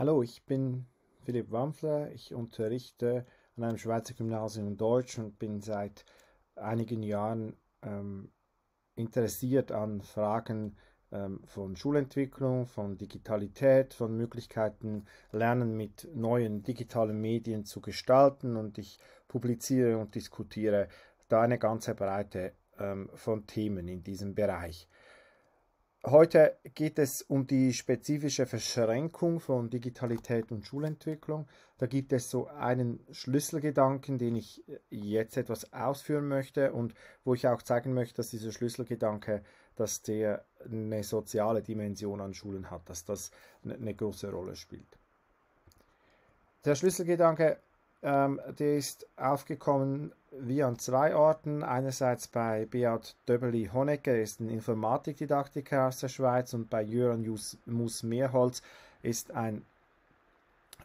Hallo, ich bin Philipp Wampfler. Ich unterrichte an einem Schweizer Gymnasium in Deutsch und bin seit einigen Jahren ähm, interessiert an Fragen ähm, von Schulentwicklung, von Digitalität, von Möglichkeiten, Lernen mit neuen digitalen Medien zu gestalten und ich publiziere und diskutiere da eine ganze Breite ähm, von Themen in diesem Bereich. Heute geht es um die spezifische Verschränkung von Digitalität und Schulentwicklung. Da gibt es so einen Schlüsselgedanken, den ich jetzt etwas ausführen möchte und wo ich auch zeigen möchte, dass dieser Schlüsselgedanke, dass der eine soziale Dimension an Schulen hat, dass das eine große Rolle spielt. Der Schlüsselgedanke ähm, der ist aufgekommen wie an zwei Orten. Einerseits bei Beat Döbeli-Honecker, ist ein Informatikdidaktiker aus der Schweiz, und bei Jöran Mus-Mehrholz ist ein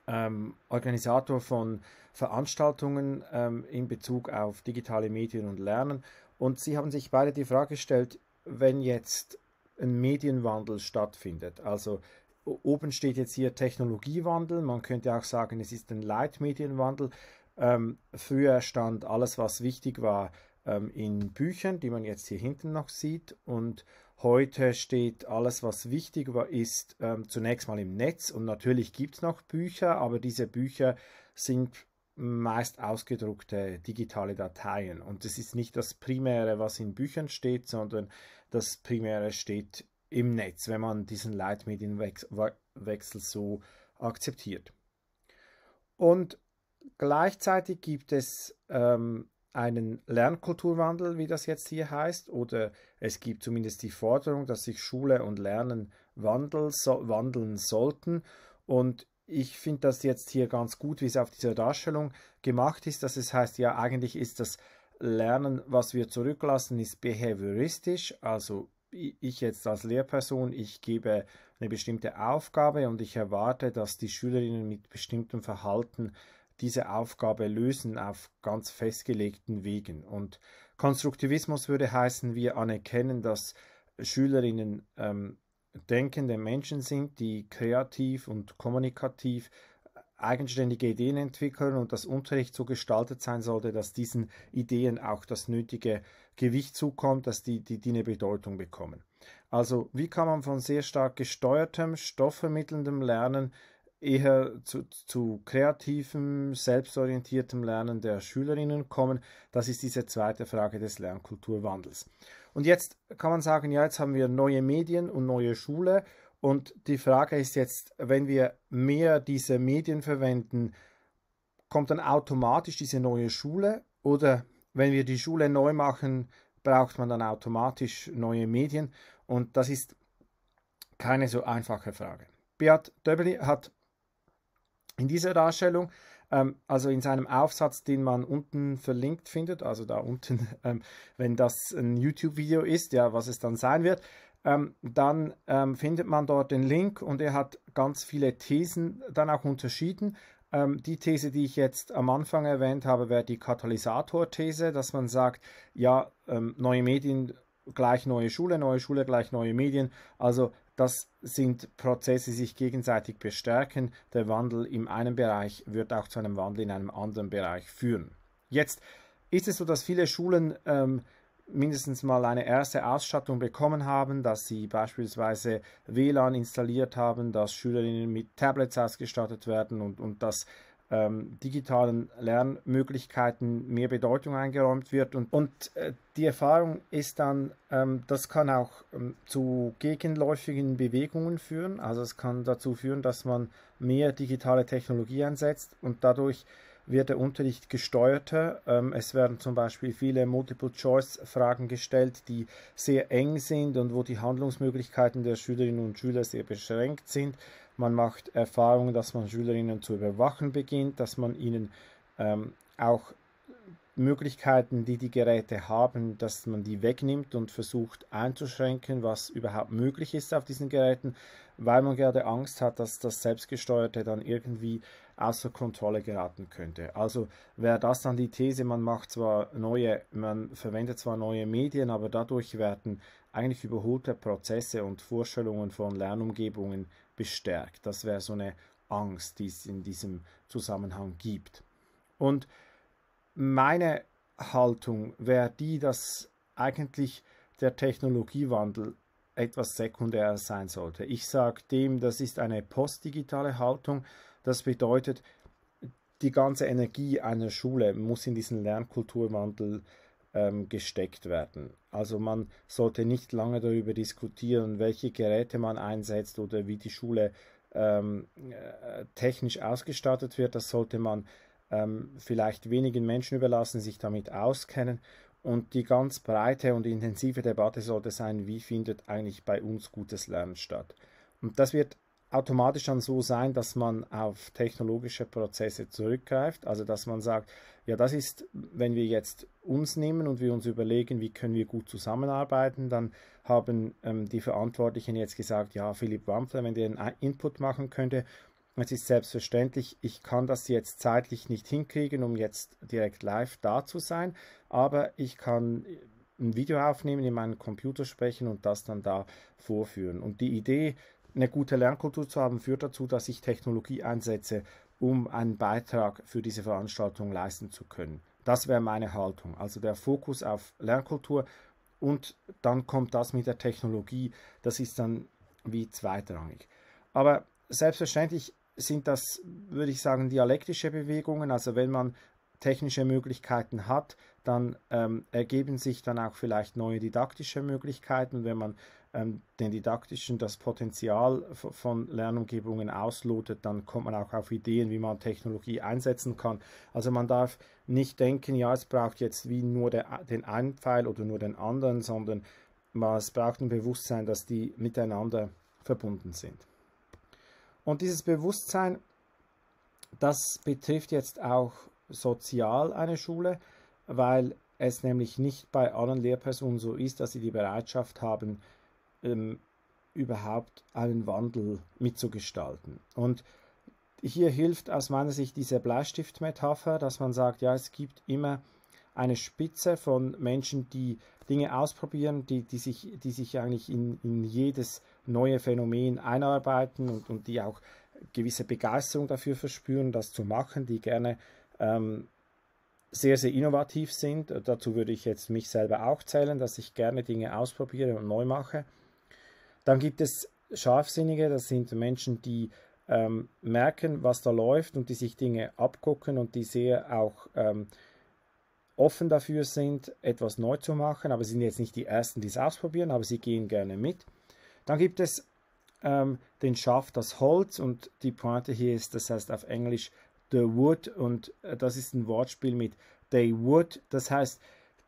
ähm, Organisator von Veranstaltungen ähm, in Bezug auf digitale Medien und Lernen. Und sie haben sich beide die Frage gestellt, wenn jetzt ein Medienwandel stattfindet, also oben steht jetzt hier Technologiewandel. Man könnte auch sagen, es ist ein Leitmedienwandel. Ähm, früher stand alles, was wichtig war, ähm, in Büchern, die man jetzt hier hinten noch sieht. Und heute steht alles, was wichtig war, ist ähm, zunächst mal im Netz. Und natürlich gibt es noch Bücher, aber diese Bücher sind meist ausgedruckte digitale Dateien. Und es ist nicht das Primäre, was in Büchern steht, sondern das Primäre steht im Netz, wenn man diesen Leitmedienwechsel so akzeptiert. Und gleichzeitig gibt es ähm, einen Lernkulturwandel, wie das jetzt hier heißt, oder es gibt zumindest die Forderung, dass sich Schule und Lernen wandel, so, wandeln sollten. Und ich finde das jetzt hier ganz gut, wie es auf dieser Darstellung gemacht ist, dass es heißt, ja, eigentlich ist das Lernen, was wir zurücklassen, ist behavioristisch, also ich jetzt als Lehrperson, ich gebe eine bestimmte Aufgabe und ich erwarte, dass die Schülerinnen mit bestimmtem Verhalten diese Aufgabe lösen auf ganz festgelegten Wegen. Und Konstruktivismus würde heißen, wir anerkennen, dass Schülerinnen ähm, denkende Menschen sind, die kreativ und kommunikativ eigenständige Ideen entwickeln und das Unterricht so gestaltet sein sollte, dass diesen Ideen auch das nötige Gewicht zukommt, dass die, die, die eine Bedeutung bekommen. Also wie kann man von sehr stark gesteuertem, stoffvermittelndem Lernen eher zu, zu kreativem, selbstorientiertem Lernen der Schülerinnen kommen? Das ist diese zweite Frage des Lernkulturwandels. Und jetzt kann man sagen, ja, jetzt haben wir neue Medien und neue Schule und die Frage ist jetzt, wenn wir mehr diese Medien verwenden, kommt dann automatisch diese neue Schule oder wenn wir die Schule neu machen, braucht man dann automatisch neue Medien? Und das ist keine so einfache Frage. Beat Döbeli hat in dieser Darstellung, ähm, also in seinem Aufsatz, den man unten verlinkt findet, also da unten, ähm, wenn das ein YouTube-Video ist, ja, was es dann sein wird, ähm, dann ähm, findet man dort den Link und er hat ganz viele Thesen dann auch unterschieden. Ähm, die These, die ich jetzt am Anfang erwähnt habe, wäre die Katalysator-These, dass man sagt, ja, ähm, neue Medien gleich neue Schule, neue Schule gleich neue Medien. Also das sind Prozesse, die sich gegenseitig bestärken. Der Wandel in einem Bereich wird auch zu einem Wandel in einem anderen Bereich führen. Jetzt ist es so, dass viele Schulen ähm, mindestens mal eine erste Ausstattung bekommen haben, dass sie beispielsweise WLAN installiert haben, dass Schülerinnen mit Tablets ausgestattet werden und, und dass ähm, digitalen Lernmöglichkeiten mehr Bedeutung eingeräumt wird. Und, und äh, die Erfahrung ist dann, ähm, das kann auch ähm, zu gegenläufigen Bewegungen führen. Also es kann dazu führen, dass man mehr digitale Technologie einsetzt und dadurch wird der Unterricht gesteuerter. Ähm, es werden zum Beispiel viele Multiple-Choice-Fragen gestellt, die sehr eng sind und wo die Handlungsmöglichkeiten der Schülerinnen und Schüler sehr beschränkt sind. Man macht Erfahrungen, dass man Schülerinnen zu überwachen beginnt, dass man ihnen ähm, auch Möglichkeiten, die die Geräte haben, dass man die wegnimmt und versucht einzuschränken, was überhaupt möglich ist auf diesen Geräten, weil man gerade Angst hat, dass das Selbstgesteuerte dann irgendwie außer Kontrolle geraten könnte. Also wäre das dann die These, man macht zwar neue, man verwendet zwar neue Medien, aber dadurch werden eigentlich überholte Prozesse und Vorstellungen von Lernumgebungen bestärkt. Das wäre so eine Angst, die es in diesem Zusammenhang gibt. Und meine Haltung wäre die, dass eigentlich der Technologiewandel etwas sekundär sein sollte. Ich sage dem, das ist eine postdigitale Haltung. Das bedeutet, die ganze Energie einer Schule muss in diesen Lernkulturwandel ähm, gesteckt werden. Also man sollte nicht lange darüber diskutieren, welche Geräte man einsetzt oder wie die Schule ähm, äh, technisch ausgestattet wird. Das sollte man ähm, vielleicht wenigen Menschen überlassen, sich damit auskennen. Und die ganz breite und intensive Debatte sollte sein, wie findet eigentlich bei uns gutes Lernen statt. Und das wird automatisch dann so sein, dass man auf technologische Prozesse zurückgreift, also dass man sagt, ja, das ist, wenn wir jetzt uns nehmen und wir uns überlegen, wie können wir gut zusammenarbeiten, dann haben ähm, die Verantwortlichen jetzt gesagt, ja, Philipp Wampfler, wenn der einen Input machen könnte, es ist selbstverständlich, ich kann das jetzt zeitlich nicht hinkriegen, um jetzt direkt live da zu sein, aber ich kann ein Video aufnehmen, in meinen Computer sprechen und das dann da vorführen. Und die Idee, eine gute Lernkultur zu haben, führt dazu, dass ich Technologie einsetze, um einen Beitrag für diese Veranstaltung leisten zu können. Das wäre meine Haltung. Also der Fokus auf Lernkultur und dann kommt das mit der Technologie, das ist dann wie zweitrangig. Aber selbstverständlich sind das, würde ich sagen, dialektische Bewegungen. Also wenn man technische Möglichkeiten hat, dann ähm, ergeben sich dann auch vielleicht neue didaktische Möglichkeiten. Wenn man ähm, den didaktischen, das Potenzial von Lernumgebungen auslotet, dann kommt man auch auf Ideen, wie man Technologie einsetzen kann. Also man darf nicht denken, ja, es braucht jetzt wie nur der, den einen Pfeil oder nur den anderen, sondern es braucht ein Bewusstsein, dass die miteinander verbunden sind. Und dieses Bewusstsein, das betrifft jetzt auch sozial eine Schule, weil es nämlich nicht bei allen Lehrpersonen so ist, dass sie die Bereitschaft haben, ähm, überhaupt einen Wandel mitzugestalten. Und hier hilft aus meiner Sicht diese Bleistiftmetapher, dass man sagt, ja, es gibt immer eine Spitze von Menschen, die Dinge ausprobieren, die, die, sich, die sich eigentlich in, in jedes neue Phänomen einarbeiten und, und die auch gewisse Begeisterung dafür verspüren, das zu machen, die gerne ähm, sehr, sehr innovativ sind. Dazu würde ich jetzt mich selber auch zählen, dass ich gerne Dinge ausprobiere und neu mache. Dann gibt es Scharfsinnige, das sind Menschen, die ähm, merken, was da läuft und die sich Dinge abgucken und die sehr auch ähm, offen dafür sind, etwas neu zu machen, aber sie sind jetzt nicht die Ersten, die es ausprobieren, aber sie gehen gerne mit. Dann gibt es ähm, den Schaft, das Holz und die Pointe hier ist, das heißt auf Englisch the wood und äh, das ist ein Wortspiel mit they would, das heißt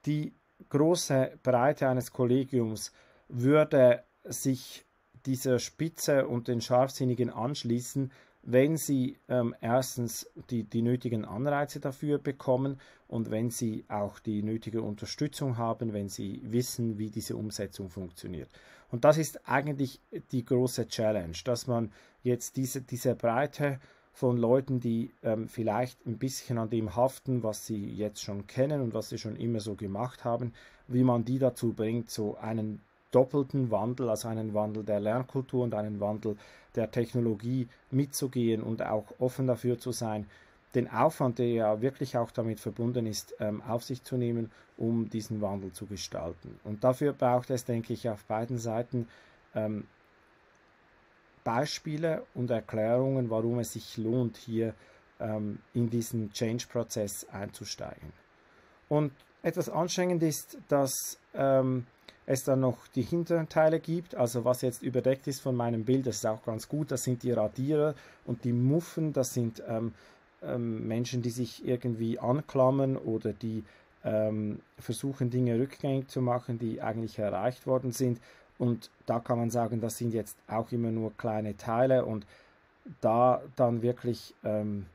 die große Breite eines Kollegiums würde sich dieser Spitze und den Scharfsinnigen anschließen, wenn sie ähm, erstens die, die nötigen Anreize dafür bekommen und wenn sie auch die nötige Unterstützung haben, wenn sie wissen, wie diese Umsetzung funktioniert. Und das ist eigentlich die große Challenge, dass man jetzt diese, diese Breite von Leuten, die ähm, vielleicht ein bisschen an dem haften, was sie jetzt schon kennen und was sie schon immer so gemacht haben, wie man die dazu bringt, so einen doppelten Wandel, also einen Wandel der Lernkultur und einen Wandel der Technologie mitzugehen und auch offen dafür zu sein, den Aufwand, der ja wirklich auch damit verbunden ist, ähm, auf sich zu nehmen, um diesen Wandel zu gestalten. Und dafür braucht es, denke ich, auf beiden Seiten ähm, Beispiele und Erklärungen, warum es sich lohnt, hier ähm, in diesen Change-Prozess einzusteigen. Und etwas anstrengend ist, dass ähm, es dann noch die hinteren Teile gibt, also was jetzt überdeckt ist von meinem Bild, das ist auch ganz gut, das sind die Radierer und die Muffen, das sind ähm, ähm, Menschen, die sich irgendwie anklammern oder die ähm, versuchen, Dinge rückgängig zu machen, die eigentlich erreicht worden sind. Und da kann man sagen, das sind jetzt auch immer nur kleine Teile. Und da dann wirklich ähm,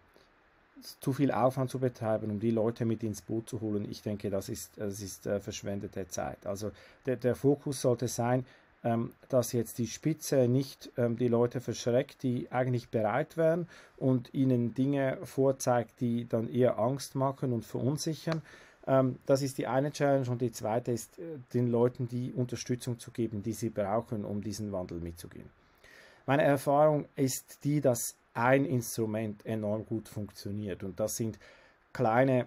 zu viel Aufwand zu betreiben, um die Leute mit ins Boot zu holen, ich denke, das ist, das ist äh, verschwendete Zeit. Also der, der Fokus sollte sein, ähm, dass jetzt die Spitze nicht ähm, die Leute verschreckt, die eigentlich bereit wären und ihnen Dinge vorzeigt, die dann eher Angst machen und verunsichern. Ähm, das ist die eine Challenge und die zweite ist, äh, den Leuten die Unterstützung zu geben, die sie brauchen, um diesen Wandel mitzugehen. Meine Erfahrung ist die, dass ein Instrument enorm gut funktioniert. Und das sind kleine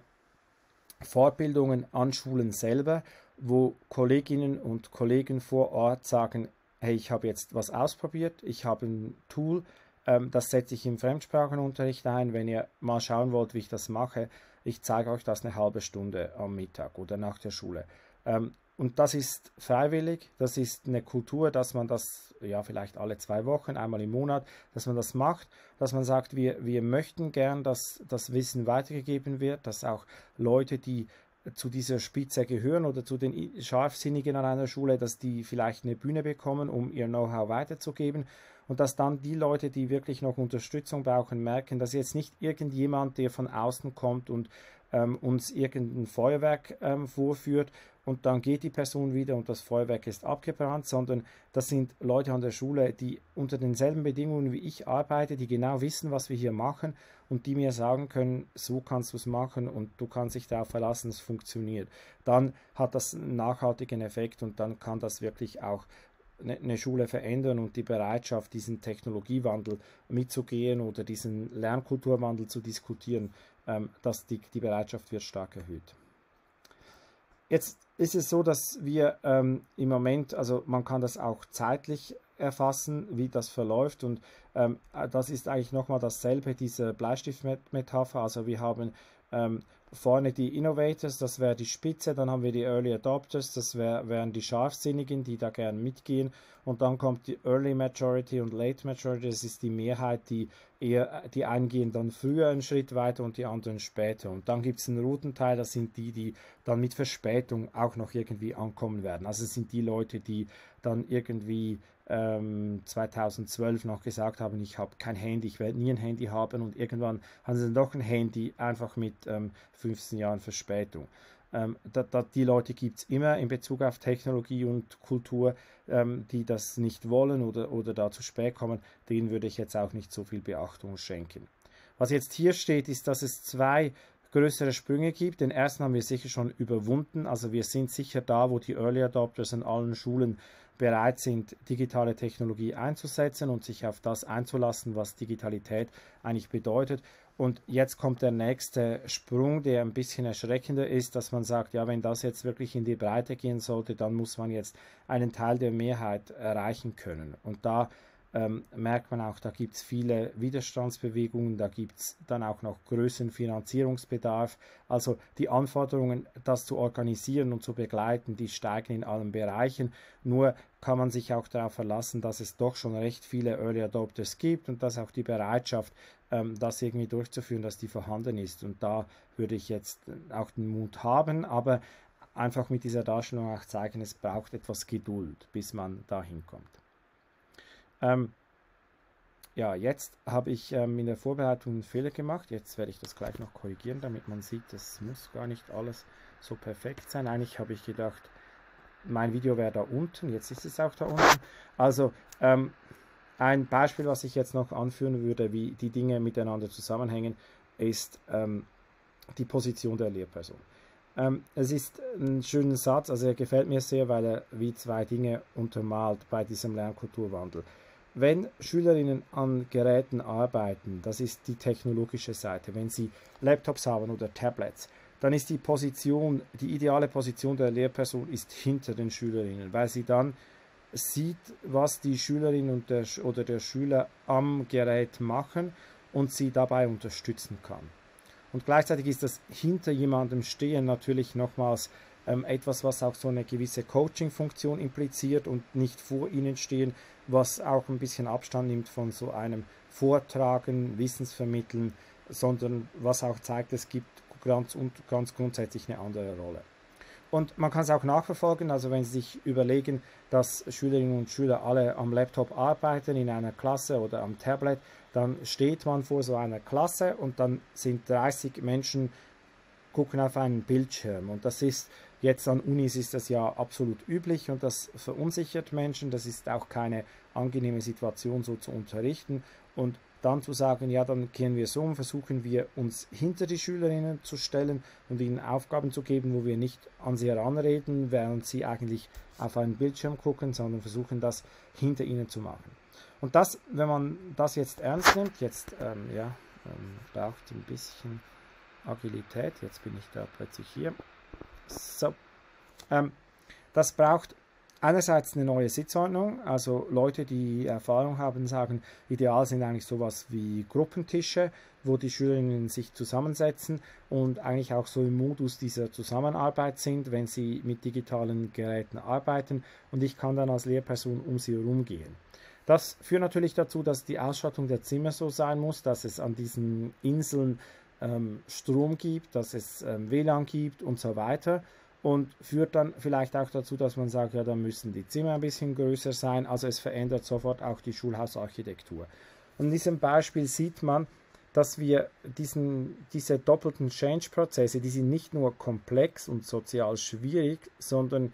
Fortbildungen an Schulen selber, wo Kolleginnen und Kollegen vor Ort sagen, hey, ich habe jetzt was ausprobiert, ich habe ein Tool, ähm, das setze ich im Fremdsprachenunterricht ein. Wenn ihr mal schauen wollt, wie ich das mache, ich zeige euch das eine halbe Stunde am Mittag oder nach der Schule. Und das ist freiwillig, das ist eine Kultur, dass man das ja vielleicht alle zwei Wochen, einmal im Monat, dass man das macht, dass man sagt, wir, wir möchten gern, dass das Wissen weitergegeben wird, dass auch Leute, die zu dieser Spitze gehören oder zu den Scharfsinnigen an einer Schule, dass die vielleicht eine Bühne bekommen, um ihr Know-how weiterzugeben und dass dann die Leute, die wirklich noch Unterstützung brauchen, merken, dass jetzt nicht irgendjemand, der von außen kommt und ähm, uns irgendein Feuerwerk ähm, vorführt und dann geht die Person wieder und das Feuerwerk ist abgebrannt, sondern das sind Leute an der Schule, die unter denselben Bedingungen wie ich arbeiten, die genau wissen, was wir hier machen und die mir sagen können, so kannst du es machen und du kannst dich darauf verlassen, es funktioniert. Dann hat das einen nachhaltigen Effekt und dann kann das wirklich auch eine Schule verändern und die Bereitschaft, diesen Technologiewandel mitzugehen oder diesen Lernkulturwandel zu diskutieren, ähm, dass die, die Bereitschaft wird stark erhöht. Jetzt ist es so, dass wir ähm, im Moment, also man kann das auch zeitlich erfassen, wie das verläuft und ähm, das ist eigentlich nochmal dasselbe, diese Bleistiftmetapher. Also wir haben ähm, vorne die Innovators, das wäre die Spitze, dann haben wir die Early Adopters, das wär, wären die Scharfsinnigen, die da gern mitgehen. Und dann kommt die Early Majority und Late Majority, das ist die Mehrheit, die eher, die einen gehen dann früher einen Schritt weiter und die anderen später. Und dann gibt es einen Routenteil, das sind die, die dann mit Verspätung auch noch irgendwie ankommen werden, also es sind die Leute, die dann irgendwie ähm, 2012 noch gesagt haben, ich habe kein Handy, ich werde nie ein Handy haben und irgendwann haben sie dann doch ein Handy, einfach mit ähm, 15 Jahren Verspätung. Ähm, da, da, die Leute gibt es immer in Bezug auf Technologie und Kultur, ähm, die das nicht wollen oder, oder da zu spät kommen, denen würde ich jetzt auch nicht so viel Beachtung schenken. Was jetzt hier steht, ist, dass es zwei größere Sprünge gibt. Den ersten haben wir sicher schon überwunden. Also wir sind sicher da, wo die Early Adopters an allen Schulen bereit sind, digitale Technologie einzusetzen und sich auf das einzulassen, was Digitalität eigentlich bedeutet. Und jetzt kommt der nächste Sprung, der ein bisschen erschreckender ist, dass man sagt, ja, wenn das jetzt wirklich in die Breite gehen sollte, dann muss man jetzt einen Teil der Mehrheit erreichen können. Und da ähm, merkt man auch, da gibt es viele Widerstandsbewegungen, da gibt es dann auch noch größeren Finanzierungsbedarf. Also die Anforderungen, das zu organisieren und zu begleiten, die steigen in allen Bereichen. Nur kann man sich auch darauf verlassen, dass es doch schon recht viele Early Adopters gibt und dass auch die Bereitschaft, ähm, das irgendwie durchzuführen, dass die vorhanden ist. Und da würde ich jetzt auch den Mut haben, aber einfach mit dieser Darstellung auch zeigen, es braucht etwas Geduld, bis man dahin kommt. Ähm, ja, jetzt habe ich ähm, in der Vorbereitung einen Fehler gemacht. Jetzt werde ich das gleich noch korrigieren, damit man sieht, das muss gar nicht alles so perfekt sein. Eigentlich habe ich gedacht, mein Video wäre da unten. Jetzt ist es auch da unten. Also ähm, ein Beispiel, was ich jetzt noch anführen würde, wie die Dinge miteinander zusammenhängen, ist ähm, die Position der Lehrperson. Ähm, es ist ein schöner Satz, also er gefällt mir sehr, weil er wie zwei Dinge untermalt bei diesem Lernkulturwandel. Wenn Schülerinnen an Geräten arbeiten, das ist die technologische Seite, wenn sie Laptops haben oder Tablets, dann ist die Position, die ideale Position der Lehrperson ist hinter den Schülerinnen, weil sie dann sieht, was die Schülerin und der, oder der Schüler am Gerät machen und sie dabei unterstützen kann. Und gleichzeitig ist das hinter jemandem stehen natürlich nochmals ähm, etwas, was auch so eine gewisse Coaching-Funktion impliziert und nicht vor ihnen stehen, was auch ein bisschen Abstand nimmt von so einem Vortragen, Wissensvermitteln, sondern was auch zeigt, es gibt ganz, ganz grundsätzlich eine andere Rolle. Und man kann es auch nachverfolgen, also wenn Sie sich überlegen, dass Schülerinnen und Schüler alle am Laptop arbeiten, in einer Klasse oder am Tablet, dann steht man vor so einer Klasse und dann sind 30 Menschen gucken auf einen Bildschirm. Und das ist jetzt an Unis ist das ja absolut üblich und das verunsichert Menschen. Das ist auch keine angenehme Situation, so zu unterrichten. Und dann zu sagen, ja, dann gehen wir so und versuchen wir uns hinter die Schülerinnen zu stellen und ihnen Aufgaben zu geben, wo wir nicht an sie heranreden, während sie eigentlich auf einen Bildschirm gucken, sondern versuchen das hinter ihnen zu machen. Und das, wenn man das jetzt ernst nimmt, jetzt ähm, ja, ähm, braucht ein bisschen Agilität. Jetzt bin ich da plötzlich hier. So, ähm, das braucht einerseits eine neue Sitzordnung, also Leute, die Erfahrung haben, sagen, ideal sind eigentlich sowas wie Gruppentische, wo die Schülerinnen sich zusammensetzen und eigentlich auch so im Modus dieser Zusammenarbeit sind, wenn sie mit digitalen Geräten arbeiten und ich kann dann als Lehrperson um sie herum gehen. Das führt natürlich dazu, dass die Ausstattung der Zimmer so sein muss, dass es an diesen Inseln ähm, Strom gibt, dass es ähm, WLAN gibt und so weiter und führt dann vielleicht auch dazu, dass man sagt, ja, dann müssen die Zimmer ein bisschen größer sein. Also es verändert sofort auch die Schulhausarchitektur. Und in diesem Beispiel sieht man, dass wir diesen, diese doppelten Change-Prozesse, die sind nicht nur komplex und sozial schwierig, sondern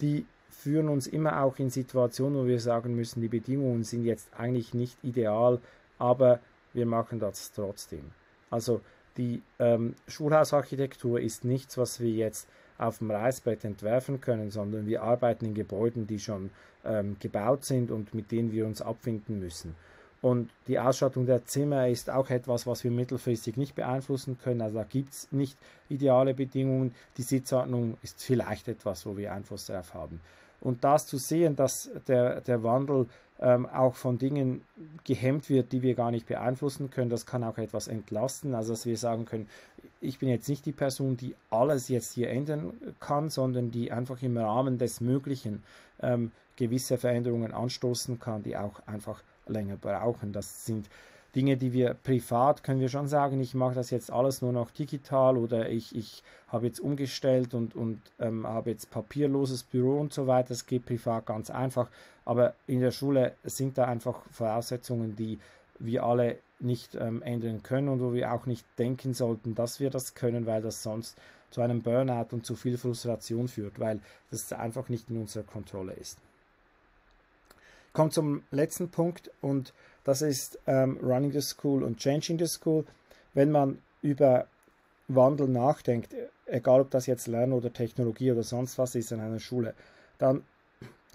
die führen uns immer auch in Situationen, wo wir sagen müssen, die Bedingungen sind jetzt eigentlich nicht ideal, aber wir machen das trotzdem. Also die ähm, Schulhausarchitektur ist nichts, was wir jetzt auf dem Reißbrett entwerfen können, sondern wir arbeiten in Gebäuden, die schon ähm, gebaut sind und mit denen wir uns abfinden müssen. Und die Ausstattung der Zimmer ist auch etwas, was wir mittelfristig nicht beeinflussen können. Also da gibt es nicht ideale Bedingungen. Die Sitzordnung ist vielleicht etwas, wo wir Einfluss darauf haben. Und das zu sehen, dass der, der Wandel ähm, auch von Dingen gehemmt wird, die wir gar nicht beeinflussen können, das kann auch etwas entlasten. Also dass wir sagen können, ich bin jetzt nicht die Person, die alles jetzt hier ändern kann, sondern die einfach im Rahmen des Möglichen ähm, gewisse Veränderungen anstoßen kann, die auch einfach länger brauchen. Das sind Dinge, die wir privat, können wir schon sagen, ich mache das jetzt alles nur noch digital oder ich, ich habe jetzt umgestellt und, und ähm, habe jetzt papierloses Büro und so weiter. Das geht privat ganz einfach, aber in der Schule sind da einfach Voraussetzungen, die wir alle nicht ähm, ändern können und wo wir auch nicht denken sollten, dass wir das können, weil das sonst zu einem Burnout und zu viel Frustration führt, weil das einfach nicht in unserer Kontrolle ist. Kommt zum letzten Punkt und das ist ähm, Running the School und Changing the School. Wenn man über Wandel nachdenkt, egal ob das jetzt Lernen oder Technologie oder sonst was ist in einer Schule, dann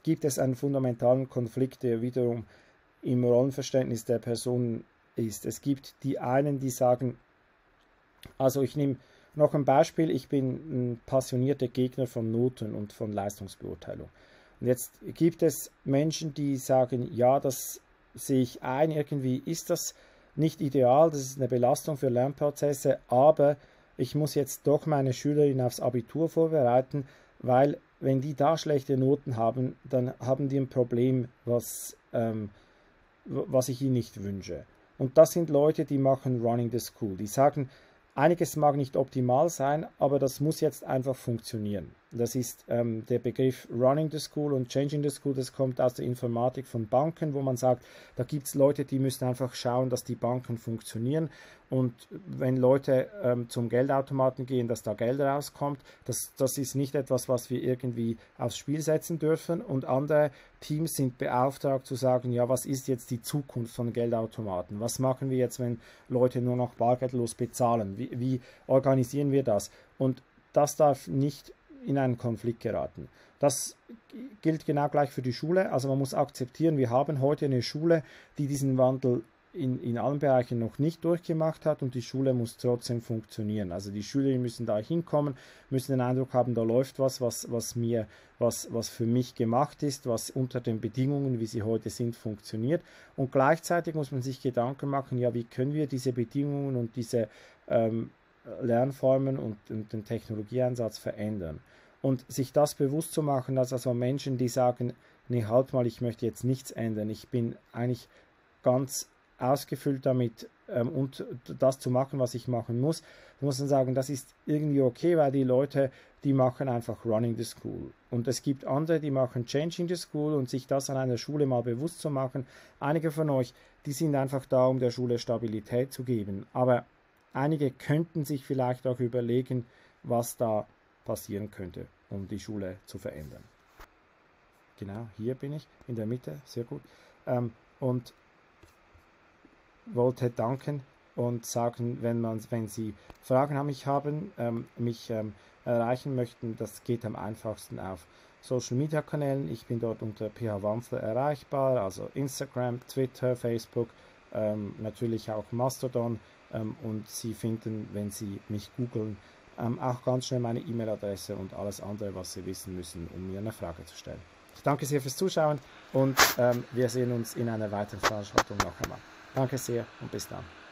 gibt es einen fundamentalen Konflikt, der wiederum im Rollenverständnis der Personen ist. Es gibt die einen, die sagen, also ich nehme noch ein Beispiel, ich bin ein passionierter Gegner von Noten und von Leistungsbeurteilung. Und jetzt gibt es Menschen, die sagen, ja, das sehe ich ein, irgendwie ist das nicht ideal, das ist eine Belastung für Lernprozesse, aber ich muss jetzt doch meine Schülerin aufs Abitur vorbereiten, weil wenn die da schlechte Noten haben, dann haben die ein Problem, was, ähm, was ich ihnen nicht wünsche. Und das sind Leute, die machen Running the School. Die sagen, einiges mag nicht optimal sein, aber das muss jetzt einfach funktionieren. Das ist ähm, der Begriff Running the School und Changing the School. Das kommt aus der Informatik von Banken, wo man sagt, da gibt es Leute, die müssen einfach schauen, dass die Banken funktionieren. Und wenn Leute ähm, zum Geldautomaten gehen, dass da Geld rauskommt, das, das ist nicht etwas, was wir irgendwie aufs Spiel setzen dürfen. Und andere Teams sind beauftragt zu sagen, ja, was ist jetzt die Zukunft von Geldautomaten? Was machen wir jetzt, wenn Leute nur noch bargeldlos bezahlen? Wie, wie organisieren wir das? Und das darf nicht in einen Konflikt geraten. Das gilt genau gleich für die Schule. Also man muss akzeptieren, wir haben heute eine Schule, die diesen Wandel in, in allen Bereichen noch nicht durchgemacht hat und die Schule muss trotzdem funktionieren. Also die Schüler müssen da hinkommen, müssen den Eindruck haben, da läuft was, was, was mir, was, was für mich gemacht ist, was unter den Bedingungen, wie sie heute sind, funktioniert. Und gleichzeitig muss man sich Gedanken machen, ja, wie können wir diese Bedingungen und diese ähm, Lernformen und, den Technologieeinsatz verändern. Und sich das bewusst zu machen, dass also Menschen, die sagen, nee, halt mal, ich möchte jetzt nichts ändern, ich bin eigentlich ganz ausgefüllt damit ähm, und das zu machen, was ich machen muss, muss man sagen, das ist irgendwie okay, weil die Leute, die machen einfach Running the School. Und es gibt andere, die machen Changing the School und sich das an einer Schule mal bewusst zu machen. Einige von euch, die sind einfach da, um der Schule Stabilität zu geben. Aber Einige könnten sich vielleicht auch überlegen, was da passieren könnte, um die Schule zu verändern. Genau, hier bin ich in der Mitte, sehr gut. Ähm, und wollte danken und sagen, wenn, man, wenn Sie Fragen an mich haben, ähm, mich ähm, erreichen möchten, das geht am einfachsten auf Social Media Kanälen. Ich bin dort unter PH Wampfler erreichbar, also Instagram, Twitter, Facebook, ähm, natürlich auch Mastodon. Ähm, und Sie finden, wenn Sie mich googeln, ähm, auch ganz schnell meine E-Mail-Adresse und alles andere, was Sie wissen müssen, um mir eine Frage zu stellen. Ich danke sehr fürs Zuschauen und ähm, wir sehen uns in einer weiteren Veranstaltung noch einmal. Danke sehr und bis dann.